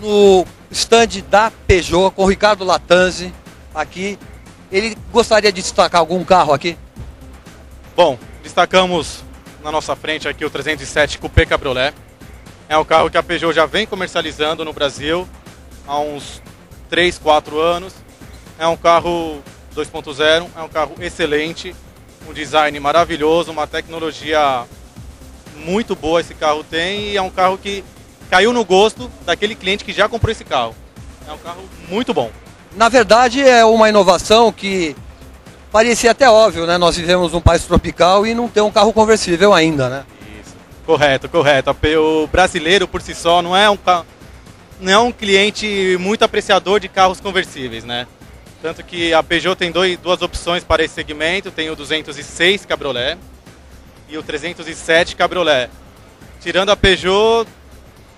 no stand da Peugeot com o Ricardo Latanzi aqui. Ele gostaria de destacar algum carro aqui? Bom, destacamos na nossa frente aqui o 307 Coupé Cabriolet. É um carro que a Peugeot já vem comercializando no Brasil há uns 3, 4 anos. É um carro 2.0, é um carro excelente, um design maravilhoso, uma tecnologia muito boa esse carro tem e é um carro que caiu no gosto daquele cliente que já comprou esse carro. É um carro muito bom. Na verdade, é uma inovação que parecia até óbvio, né? Nós vivemos num país tropical e não tem um carro conversível ainda, né? Isso. Correto, correto. O brasileiro por si só não é um não é um cliente muito apreciador de carros conversíveis, né? Tanto que a Peugeot tem dois, duas opções para esse segmento, tem o 206 Cabriolet e o 307 Cabriolet. Tirando a Peugeot,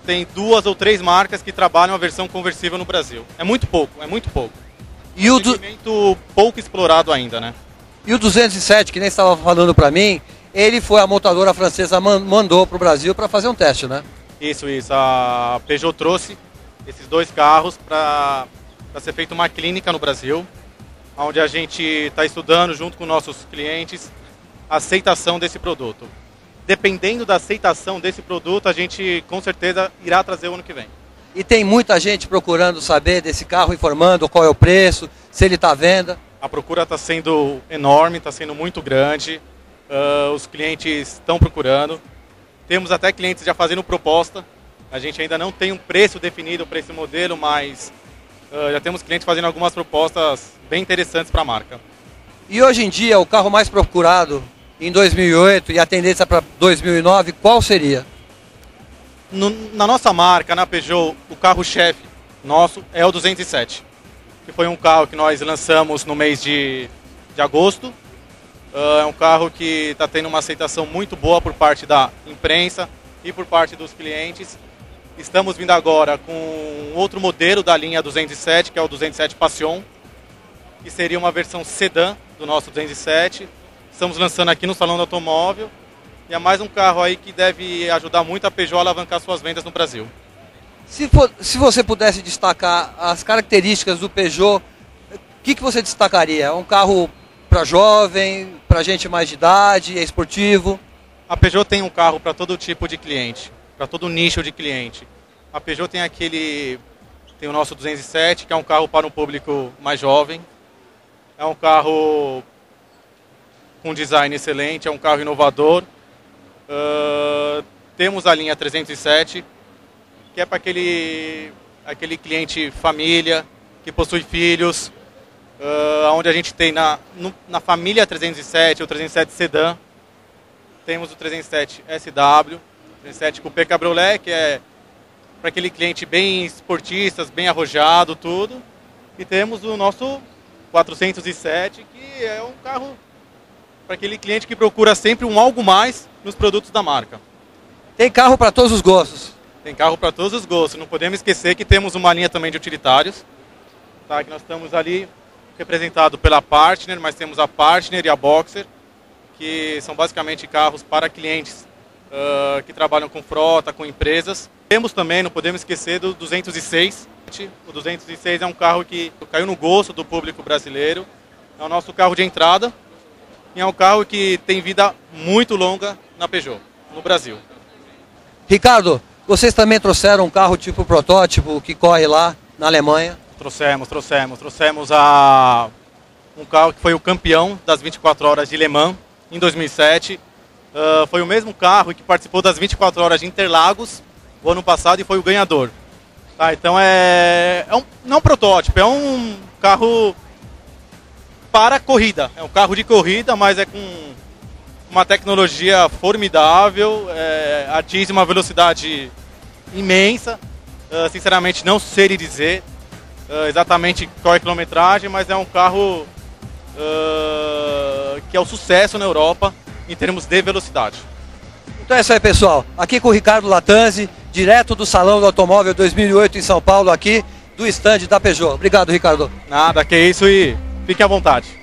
tem duas ou três marcas que trabalham a versão conversível no Brasil. É muito pouco, é muito pouco. E o segmento pouco explorado ainda, né? E o 207, que nem estava falando para mim, ele foi a montadora francesa mandou para o Brasil para fazer um teste, né? Isso, isso. A Peugeot trouxe esses dois carros para ser feita uma clínica no Brasil, onde a gente está estudando junto com nossos clientes a aceitação desse produto. Dependendo da aceitação desse produto, a gente com certeza irá trazer o ano que vem. E tem muita gente procurando saber desse carro, informando qual é o preço, se ele está à venda. A procura está sendo enorme, está sendo muito grande. Uh, os clientes estão procurando. Temos até clientes já fazendo proposta. A gente ainda não tem um preço definido para esse modelo, mas uh, já temos clientes fazendo algumas propostas bem interessantes para a marca. E hoje em dia, o carro mais procurado em 2008 e a tendência para 2009, qual seria? no, na nossa marca, na Peugeot, o carro-chefe nosso é o 207, que foi um carro que nós lançamos no mês de, de agosto. Uh, é um carro que está tendo uma aceitação muito boa por parte da imprensa e por parte dos clientes. Estamos vindo agora com outro modelo da linha 207, que é o 207 Passion, que seria uma versão sedã do nosso 207. Estamos lançando aqui no Salão do Automóvel e é mais um carro aí que deve ajudar muito a Peugeot a alavancar suas vendas no Brasil. Se, for, se você pudesse destacar as características do Peugeot, o que, que você destacaria? É um carro para jovem, para gente mais de idade, é esportivo? A Peugeot tem um carro para todo tipo de cliente, para todo nicho de cliente. A Peugeot tem aquele, tem o nosso 207, que é um carro para um público mais jovem. É um carro com design excelente, é um carro inovador Uh, temos a linha 307, que é para aquele, aquele cliente família, que possui filhos, uh, onde a gente tem na, no, na família 307, o 307 Sedan, temos o 307 SW, 307 Coupé Cabriolet, que é para aquele cliente bem esportista, bem arrojado, tudo. E temos o nosso 407, que é um carro para aquele cliente que procura sempre um algo mais nos produtos da marca. Tem carro para todos os gostos? Tem carro para todos os gostos. Não podemos esquecer que temos uma linha também de utilitários. Tá? Que nós estamos ali representado pela Partner, mas temos a Partner e a Boxer, que são basicamente carros para clientes uh, que trabalham com frota, com empresas. Temos também, não podemos esquecer, do 206. O 206 é um carro que caiu no gosto do público brasileiro. É o nosso carro de entrada, e é um carro que tem vida muito longa na Peugeot, no Brasil. Ricardo, vocês também trouxeram um carro tipo protótipo que corre lá na Alemanha? Trouxemos, trouxemos. Trouxemos a... um carro que foi o campeão das 24 horas de Le Mans em 2007. Uh, foi o mesmo carro que participou das 24 horas de Interlagos o ano passado e foi o ganhador. Tá, então é, é um, não é um protótipo, é um carro para corrida. É um carro de corrida, mas é com uma tecnologia formidável, é, atinge uma velocidade imensa. Uh, sinceramente, não sei dizer uh, exatamente qual é a quilometragem, mas é um carro uh, que é o um sucesso na Europa em termos de velocidade. Então é isso aí, pessoal. Aqui com o Ricardo Latanzi, direto do Salão do Automóvel 2008 em São Paulo, aqui do estande da Peugeot. Obrigado, Ricardo. Nada, que isso e Fique à vontade.